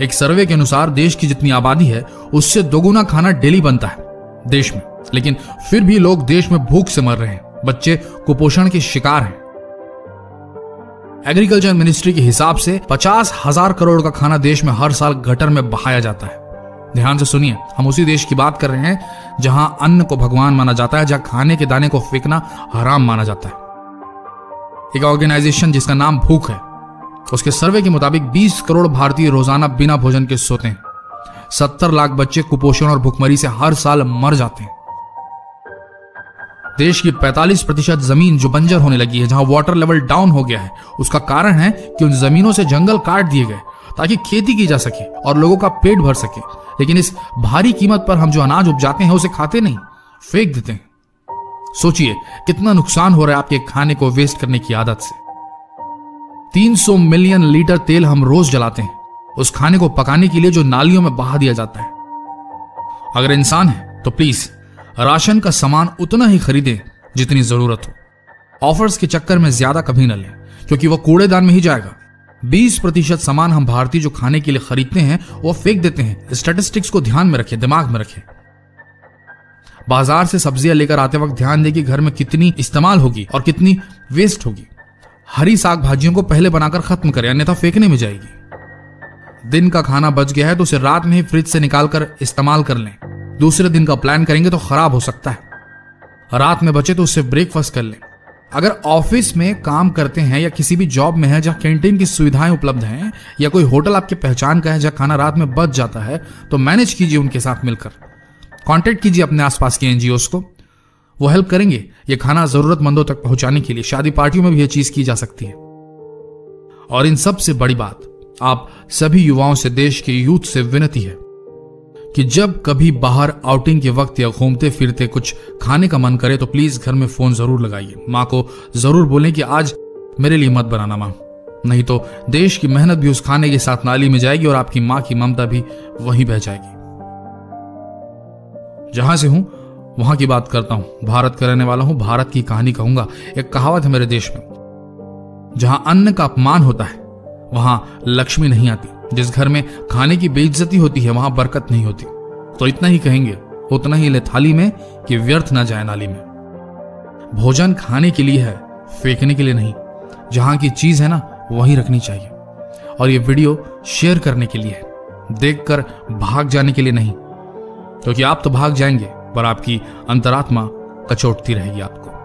एक सर्वे के अनुसार देश की जितनी आबादी है, उससे दोगुना खाना डेली बनता है, देश में। लेकिन फिर भी लोग देश में भूख से मर रहे हैं। बच्चे कुपोषण के शिकार हैं। एग्रीकल्चर मिनिस्ट्री के हिसाब से पचास हज़ार करोड़ का खाना देश में हर साल गटर में बहाया जाता है। ध्यान से सुनिए, हम उसी देश की बात कर रहे हैं, जहाँ अन्न को भगवान माना जाता है, जहाँ खाने के दाने को फेंकना हराम माना जाता है। एक ऑर्गेनाइजेशन जिसका नाम भूख है उसके सर्वे के मुताबिक 20 करोड़ भारतीय रोज़ाना बिना भोजन के सोते हैं। 70 लाख बच्चे कुपोषण और भुखमरी से हर साल मर जाते हैं। देश की 45 प्रतिशत ज़मीन जो बंजर होने लगी है, जहाँ वाटर लेवल डाउन हो गया है, उसका कारण है कि उन जमीनों से जंगल काट दिए गए, ताकि खेती की जा सके और लोगों का पेट भर सके। लेकिन इस भारी कीमत पर हम जो अनाज उपजाते हैं, उसे खाते नहीं, फेंक देते हैं। सोचिए, कितना नुकसान हो रहा है आपके खाने को वेस्ट करने की आदत से। 300 मिलियन लीटर तेल हम रोज जलाते हैं। उस खाने को पकाने के लिए जो नालियों में बहा दिया जाता है। अगर इंसान है तो प्लीज़ राशन का सामान उतना ही खरीदें जितनी ज़रूरत हो। ऑफर्स के चक्कर में ज़्यादा कभी न लें, क्योंकि वह कूड़ेदान में ही जाएगा। 20 प्रतिशत सामान हम भारतीय जो खाने के लिए खरीदते हैं, वो फेंक देते हैं। स्टैटिस्टिक्स को ध्यान में रखें, दिमाग में रखें। बाज़ार से सब्ज़ियाँ लेकर आते वक्त ध्यान दें कि घर में कितनी इस्तेमाल होगी और कितनी वेस्ट होगी। हरी साग भाजियों को पहले बनाकर खत्म करें, अन्यथा फेंकने में जाएगी। दिन का खाना बच गया है तो उसे रात में ही फ्रिज से निकालकर इस्तेमाल कर लें। दूसरे दिन का प्लान करेंगे तो खराब हो सकता है। रात में बचे तो उससे ब्रेकफास्ट कर लें। अगर ऑफ़िस में काम करते हैं या किसी भी जॉब में है, जहाँ कैंटीन की सुविधाएँ उपलब्ध हैं, या कोई होटल आपके पहचान का है, जहाँ खाना रात में बच जाता है तो मैनेज कीजिए उनके साथ मिलकर। कांटेक्ट कीजिए अपने आसपास के एनजीओ को। वो हेल्प करेंगे। ये खाना जरूरतमंदों तक पहुँचाने के लिए शादी पार्टियों में भी ये चीज़ की जा सकती है। और इन सबसे बड़ी बात, आप सभी युवाओं से देश के यूथ से विनती है कि जब कभी बाहर आउटिंग के वक्त या घूमते फिरते कुछ खाने का मन करे तो प्लीज़ घर में फ़ोन ज़रूर लगाइए। माँ को ज़रूर बोलें कि आज मेरे लिए मत बनाना माँ। नहीं तो देश की मेहनत भी उस खाने के साथ नाली में जाएगी और आपकी माँ की ममता भी वहीं बह जाएगी। जहाँ से हूँ वहाँ की बात करता हूँ। भारत का रहने वाला हूँ, भारत की कहानी कहूँगा। एक कहावत है मेरे देश में। जहाँ अन्न का अपमान होता है, वहाँ लक्ष्मी नहीं आती। जिस घर में खाने की बेइज्जती होती है, वहाँ बरकत नहीं होती। तो इतना ही कहेंगे, उतना ही ले थाली में कि व्यर्थ ना जाए नाली में। भोजन खाने के लिए है, फेंकने के लिए नहीं। जहाँ की चीज़ है ना, वही रखनी चाहिए। और ये वीडियो शेयर करने के लिए है। देखकर भाग जाने के लिए नहीं। क्योंकि तो आप तो भाग जाएँगे। पर आपकी अंतरात्मा कचोटती रहेगी आपको।